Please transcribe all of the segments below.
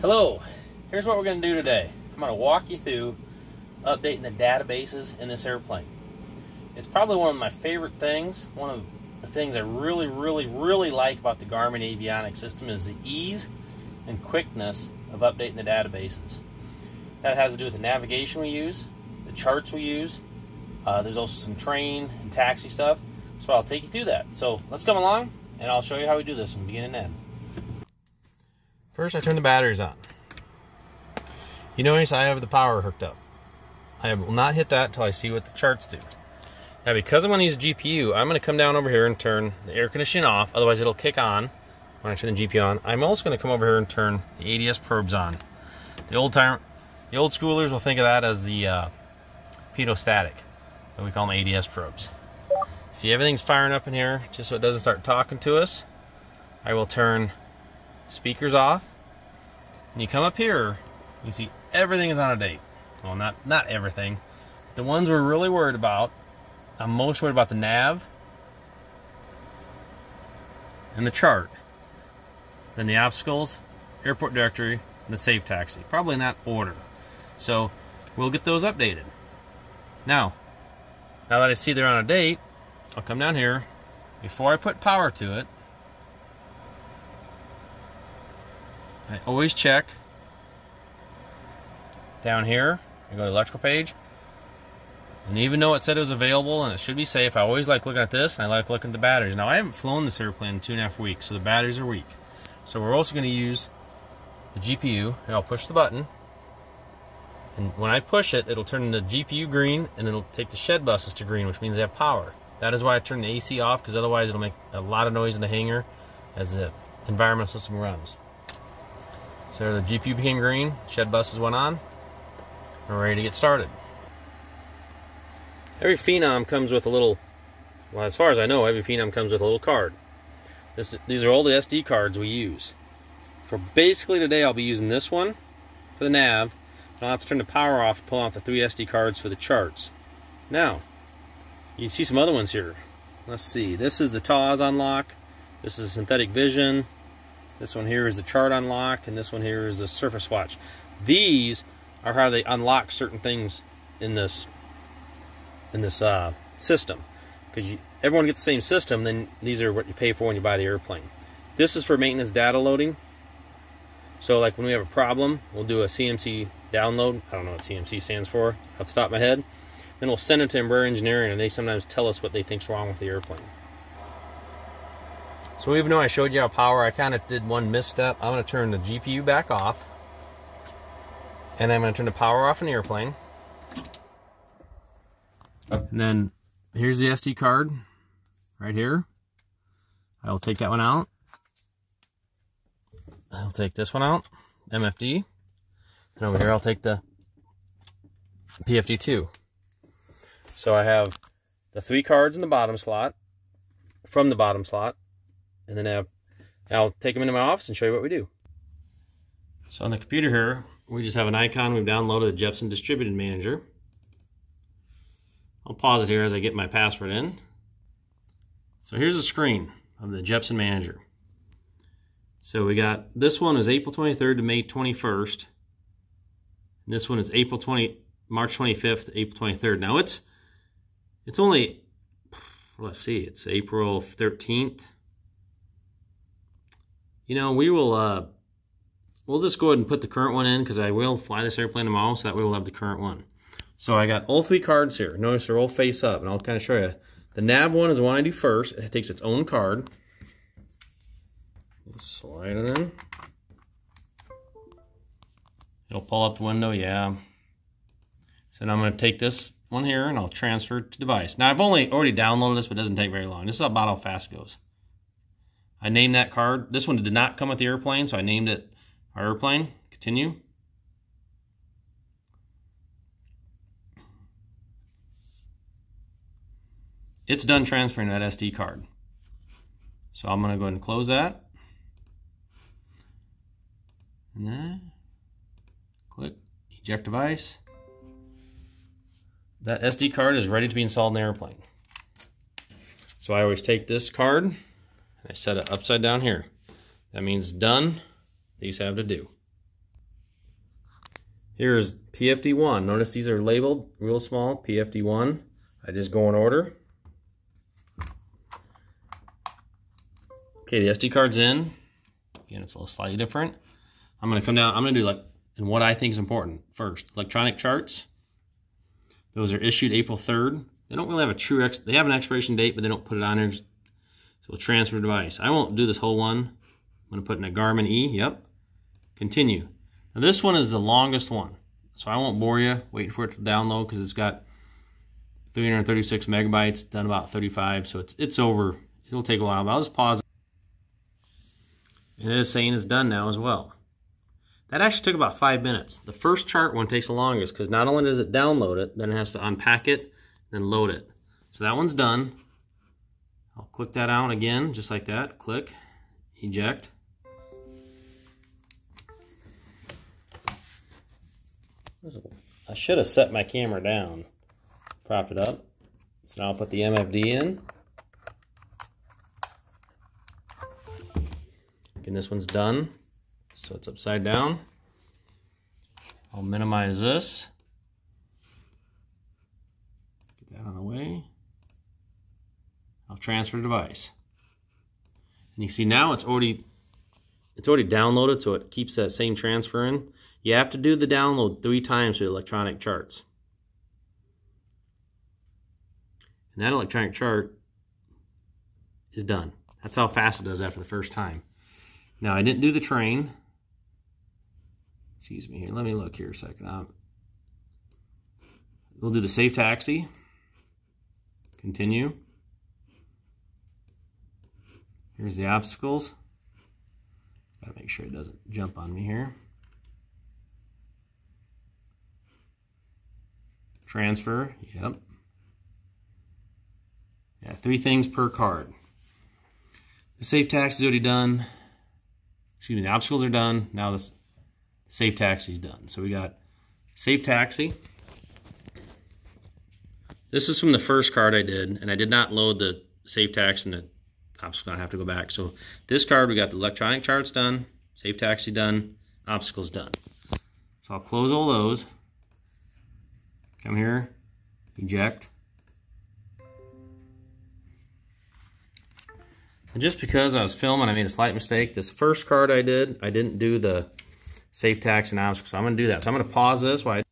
Hello, here's what we're going to do today. I'm going to walk you through updating the databases in this airplane. It's probably one of my favorite things. One of the things I really, really, really like about the Garmin avionics system is the ease and quickness of updating the databases. That has to do with the navigation we use, the charts we use. Uh, there's also some terrain and taxi stuff. So I'll take you through that. So let's come along and I'll show you how we do this from beginning to end. First, I turn the batteries on. You notice I have the power hooked up. I will not hit that until I see what the charts do. Now, because I'm going to use GPU, I'm going to come down over here and turn the air conditioning off, otherwise it'll kick on when I turn the GPU on. I'm also going to come over here and turn the ADS probes on. The old time, the old schoolers will think of that as the uh, pitot-static, but we call them ADS probes. See, everything's firing up in here, just so it doesn't start talking to us. I will turn speakers off. And you come up here, you see everything is on a date. Well, not not everything. The ones we're really worried about, I'm most worried about the nav and the chart. Then the obstacles, airport directory, and the safe taxi. Probably in that order. So we'll get those updated. Now, now that I see they're on a date, I'll come down here. Before I put power to it, I always check down here. I go to the electrical page. And even though it said it was available and it should be safe, I always like looking at this and I like looking at the batteries. Now I haven't flown this airplane in two and a half weeks, so the batteries are weak. So we're also going to use the GPU. And I'll push the button. And when I push it, it'll turn the GPU green and it'll take the shed buses to green, which means they have power. That is why I turn the AC off, because otherwise it'll make a lot of noise in the hangar as the environmental system runs. So the GPU became green, shed buses went on, we're ready to get started. Every Phenom comes with a little, well as far as I know, every Phenom comes with a little card. This, these are all the SD cards we use. For basically today I'll be using this one for the nav, and I'll have to turn the power off to pull out the three SD cards for the charts. Now, you can see some other ones here. Let's see, this is the TAWS unlock, this is synthetic vision, this one here is the chart unlock, and this one here is the surface watch. These are how they unlock certain things in this in this uh, system. Because everyone gets the same system, then these are what you pay for when you buy the airplane. This is for maintenance data loading. So like when we have a problem, we'll do a CMC download. I don't know what CMC stands for off the top of my head. Then we'll send it to Embraer Engineering, and they sometimes tell us what they think's wrong with the airplane. So even though I showed you how power, I kind of did one misstep. I'm going to turn the GPU back off. And I'm going to turn the power off in the airplane. And then here's the SD card right here. I will take that one out. I'll take this one out, MFD. And over here I'll take the PFD2. So I have the three cards in the bottom slot, from the bottom slot, and then I have, I'll take them into my office and show you what we do. So on the computer here, we just have an icon. We've downloaded the Jeppesen Distribution Manager. I'll pause it here as I get my password in. So here's the screen of the Jeppesen Manager. So we got, this one is April 23rd to May 21st. And this one is April 20, March 25th to April 23rd. Now it's, it's only, let's see, it's April 13th. You know, we will, uh, we'll just go ahead and put the current one in because I will fly this airplane tomorrow, so that way we'll have the current one. So I got all three cards here. Notice they're all face up, and I'll kind of show you. The nav one is the one I do first. It takes its own card. Slide it in. It'll pull up the window, yeah. So now I'm going to take this one here and I'll transfer to device. Now I've only already downloaded this, but it doesn't take very long. This is about how fast it goes. I named that card. This one did not come with the airplane, so I named it our airplane. Continue. It's done transferring that SD card. So I'm going to go ahead and close that. And then click eject device. That SD card is ready to be installed in the airplane. So I always take this card I set it upside down here. That means done. These have to do. Here's PFD1. Notice these are labeled real small, PFD1. I just go in order. Okay, the SD card's in. Again, it's a little slightly different. I'm gonna come down, I'm gonna do like, and what I think is important first. Electronic charts. Those are issued April 3rd. They don't really have a true, ex they have an expiration date, but they don't put it on there. So transfer device. I won't do this whole one. I'm gonna put in a Garmin E, yep. Continue. Now this one is the longest one, so I won't bore you waiting for it to download because it's got 336 megabytes, done about 35, so it's it's over. It'll take a while, but I'll just pause. And it is saying it's done now as well. That actually took about five minutes. The first chart one takes the longest because not only does it download it, then it has to unpack it, then load it. So that one's done. I'll click that out again, just like that. Click, eject. I should have set my camera down, propped it up. So now I'll put the MFD in. And this one's done, so it's upside down. I'll minimize this. Get that on the way. I'll transfer device. And you see now it's already it's already downloaded, so it keeps that same transfer in. You have to do the download three times for electronic charts. And that electronic chart is done. That's how fast it does after the first time. Now, I didn't do the terrain. Excuse me here. Let me look here a second. Um, we'll do the safe taxi. Continue. Here's the obstacles. Gotta make sure it doesn't jump on me here. Transfer, yep. Yeah, three things per card. The safe taxi is already done. Excuse me, the obstacles are done. Now the safe taxi is done. So we got safe taxi. This is from the first card I did, and I did not load the safe taxi and the obstacle. I have to go back. So this card, we got the electronic charts done, safe taxi done, obstacles done. So I'll close all those. Come here, eject. And just because I was filming, I made a slight mistake. This first card I did, I didn't do the safe tax and obstacle. So I'm going to do that. So I'm going to pause this. While I...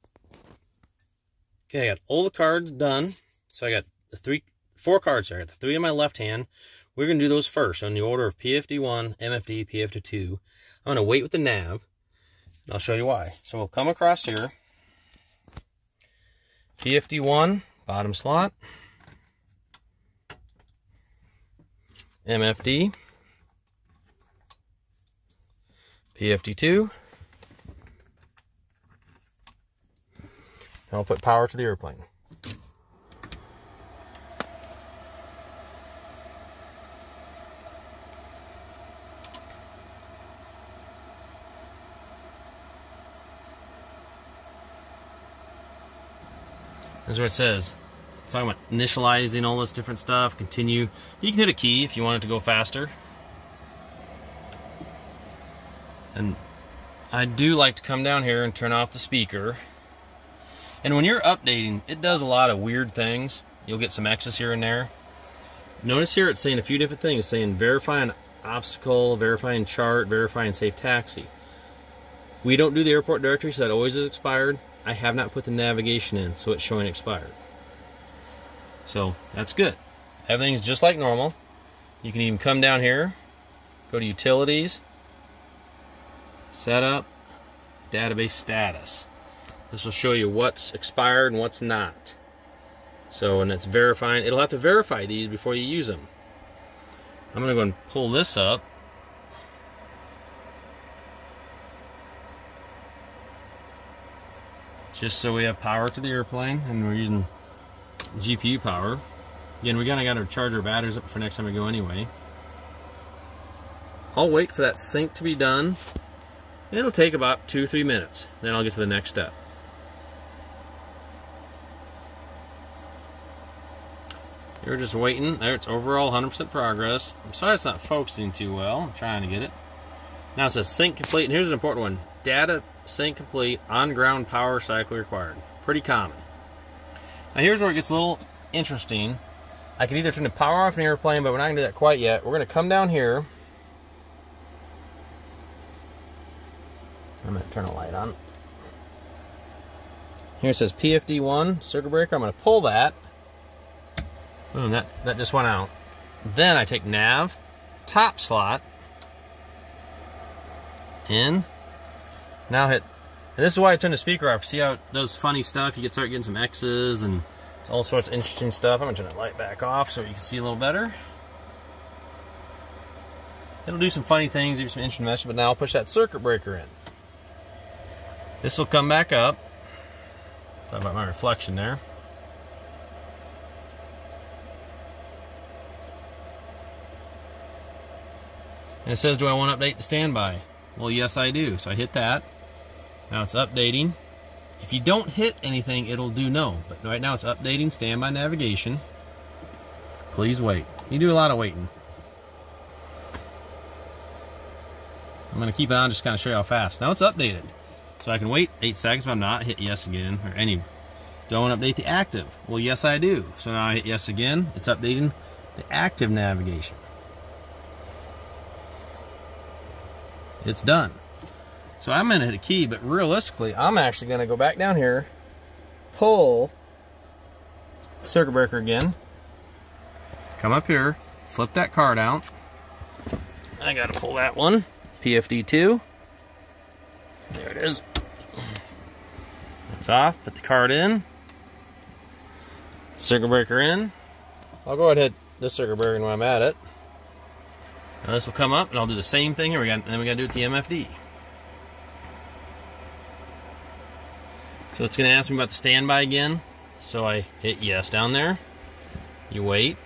Okay, I got all the cards done. So I got the three, four cards there. I got the three in my left hand. We're going to do those first on the order of PFD1, MFD, PFD2. I'm going to wait with the nav. And I'll show you why. So we'll come across here. PFD1, bottom slot. MFD. PFD2. I'll put power to the airplane. This is what it says. It's talking about initializing all this different stuff. Continue. You can hit a key if you want it to go faster. And I do like to come down here and turn off the speaker. And when you're updating, it does a lot of weird things. You'll get some X's here and there. Notice here it's saying a few different things. Saying verify an obstacle, verifying chart, verifying safe taxi. We don't do the airport directory, so that always is expired. I have not put the navigation in, so it's showing expired. So that's good. Everything's just like normal. You can even come down here, go to utilities, setup, database status. This will show you what's expired and what's not. So, and it's verifying, it'll have to verify these before you use them. I'm going to go and pull this up. Just so we have power to the airplane and we're using GPU power. Again, we kind of got to charge our batteries up for next time we go anyway. I'll wait for that sync to be done. It'll take about two, three minutes. Then I'll get to the next step. You're just waiting. There, it's overall 100% progress. I'm sorry it's not focusing too well. I'm trying to get it. Now it says sync complete, and here's an important one. Data sync complete, on ground power cycle required. Pretty common. Now here's where it gets a little interesting. I can either turn the power off in the airplane, but we're not to do that quite yet. We're going to come down here. I'm to turn a light on. Here it says PFD1 circuit breaker. I'm to pull that. Boom, that, that just went out. Then I take nav, top slot, in. Now hit, and this is why I turn the speaker off. See how it does funny stuff? You can start getting some X's and all sorts of interesting stuff. I'm gonna turn the light back off so you can see a little better. It'll do some funny things, give you some interesting message, but now I'll push that circuit breaker in. This will come back up. Sorry about my reflection there. And it says, do I want to update the standby? Well, yes, I do. So I hit that. Now it's updating. If you don't hit anything, it'll do no. But right now it's updating standby navigation. Please wait. You do a lot of waiting. I'm going to keep it on just kind of show you how fast. Now it's updated. So I can wait 8 seconds if I'm not. Hit yes again. Or any. Don't update the active. Well, yes, I do. So now I hit yes again. It's updating the active navigation. It's done. So I'm going to hit a key, but realistically, I'm actually going to go back down here, pull circuit breaker again, come up here, flip that card out. I got to pull that one, PFD2. There it is. It's off, put the card in, circuit breaker in. I'll go ahead and hit this circuit breaker while I'm at it. Now this will come up, and I'll do the same thing here. We got, and then we got to do it the MFD. So it's going to ask me about the standby again. So I hit yes down there. You wait.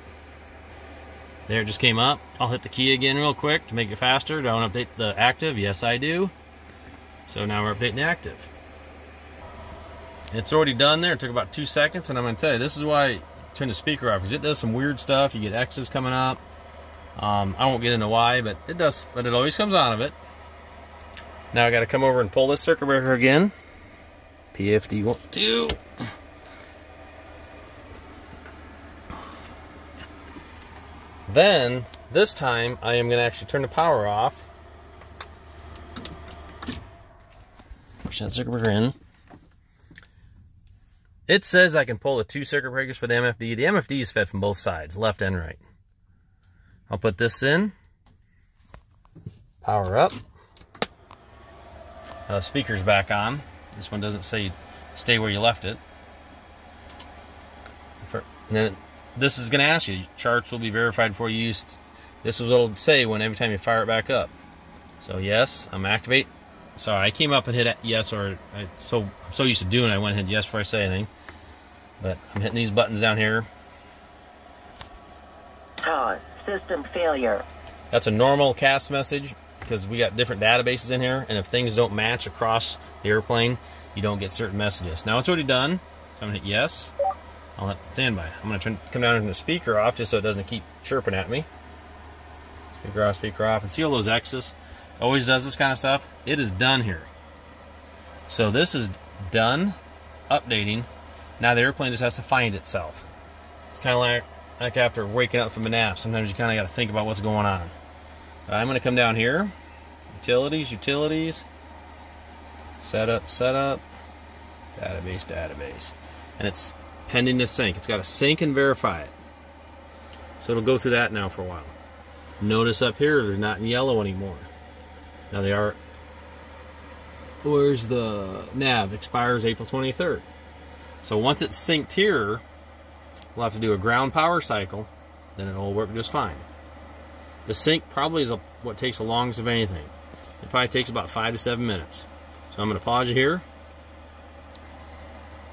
There it just came up. I'll hit the key again real quick to make it faster. Do I want to update the active? Yes, I do. So now we're updating the active. It's already done there. It took about two seconds, and I'm going to tell you, this is why I turn the speaker off, because it does some weird stuff. You get X's coming up. Um, I won't get into why, but it does, but it always comes out of it. Now I got to come over and pull this circuit breaker again. PFD one, two. Then, this time, I am going to actually turn the power off. Push that circuit breaker in. It says I can pull the two circuit breakers for the MFD. The MFD is fed from both sides, left and right. I'll put this in. Power up. Uh, speaker's back on. This one doesn't say stay where you left it. For, and then this is going to ask you, charts will be verified before you use. This is what it'll say when every time you fire it back up. So yes, I'm activate. Sorry, I came up and hit yes, or I so I'm so used to doing. It, I went and hit yes before I say anything. But I'm hitting these buttons down here. Pause system failure. That's a normal CAS message because we got different databases in here, and if things don't match across the airplane, you don't get certain messages. Now it's already done, so I'm gonna hit yes. I'll hit standby. I'm gonna turn, come down and turn the speaker off just so it doesn't keep chirping at me. Speaker off, speaker off, and see all those X's? Always does this kind of stuff. It is done here. So this is done, updating. Now the airplane just has to find itself. It's kind of like like after waking up from a nap. Sometimes you kind of got to think about what's going on. But I'm going to come down here, utilities, utilities, setup, setup, database, database. And it's pending to sync. It's got to sync and verify it. So it'll go through that now for a while. Notice up here, they're not in yellow anymore. Now they are. Where's the nav? Expires April 23rd. So once it's synced here, We'll have to do a ground power cycle, then it'll work just fine. The sync probably is a, what takes the longest of anything. It probably takes about five to seven minutes. So I'm going to pause it here.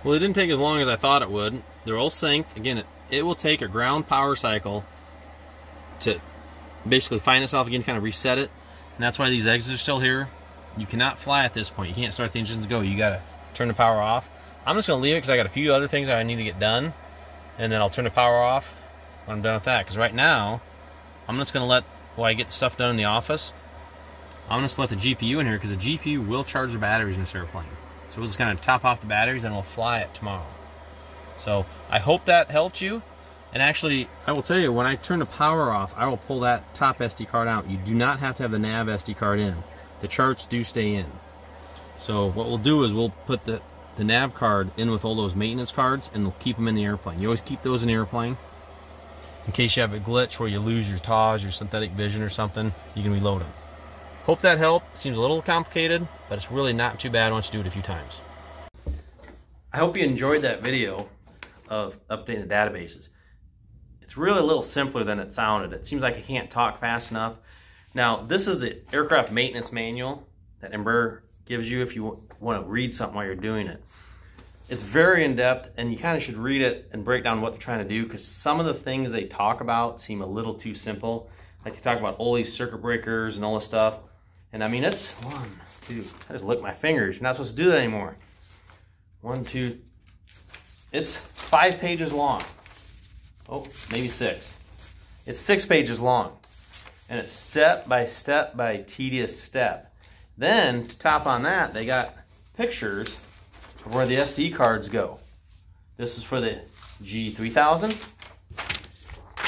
Well, it didn't take as long as I thought it would. They're all synced. Again, it, it will take a ground power cycle to basically find itself again, kind of reset it. And that's why these exits are still here. You cannot fly at this point. You can't start the engines to go. You got to turn the power off. I'm just going to leave it because I got a few other things I need to get done and then I'll turn the power off when I'm done with that. Because right now, I'm just going to let, while I get stuff done in the office, I'm gonna split the GPU in here because the GPU will charge the batteries in this airplane. So we'll just kind of top off the batteries and we'll fly it tomorrow. So I hope that helped you. And actually, I will tell you, when I turn the power off, I will pull that top SD card out. You do not have to have the nav SD card in. The charts do stay in. So what we'll do is we'll put the, the nav card in with all those maintenance cards and we'll keep them in the airplane. You always keep those in the airplane. In case you have a glitch where you lose your TAWs, your synthetic vision or something, you can reload them. Hope that helped. Seems a little complicated, but it's really not too bad once you do it a few times. I hope you enjoyed that video of updating the databases. It's really a little simpler than it sounded. It seems like I can't talk fast enough. Now, this is the aircraft maintenance manual that Embraer gives you if you want to read something while you're doing it. It's very in-depth and you kind of should read it and break down what they're trying to do because some of the things they talk about seem a little too simple. Like they talk about all these circuit breakers and all this stuff. And I mean, it's one, two, I just lick my fingers. You're not supposed to do that anymore. One, two, it's five pages long. Oh, maybe six. It's six pages long. And it's step by step by tedious step. Then, to top on that, they got pictures of where the SD cards go. This is for the G3000.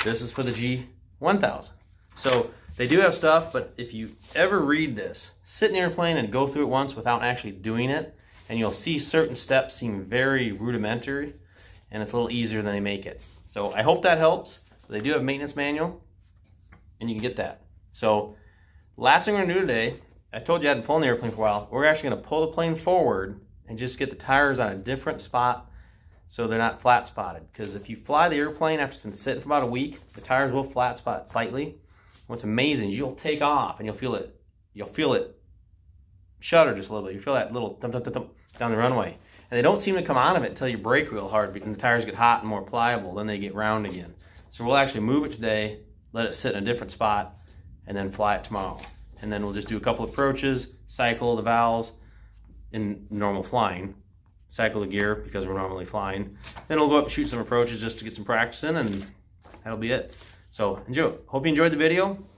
This is for the G1000. So they do have stuff, but if you ever read this, sit in the airplane and go through it once without actually doing it, and you'll see certain steps seem very rudimentary, and it's a little easier than they make it. So I hope that helps. They do have maintenance manual, and you can get that. So last thing we're gonna do today, I told you I hadn't flown the airplane for a while. We're actually gonna pull the plane forward and just get the tires on a different spot so they're not flat spotted. Because if you fly the airplane after it's been sitting for about a week, the tires will flat spot slightly. What's amazing is you'll take off and you'll feel it, you'll feel it shudder just a little bit. You feel that little thump, thump, thump, down the runway. And they don't seem to come out of it until you brake real hard and the tires get hot and more pliable. Then they get round again. So we'll actually move it today, let it sit in a different spot, and then fly it tomorrow. And then we'll just do a couple approaches, cycle the valves in normal flying, cycle the gear because we're normally flying. Then we'll go up and shoot some approaches just to get some practice in and that'll be it. So enjoy. Hope you enjoyed the video.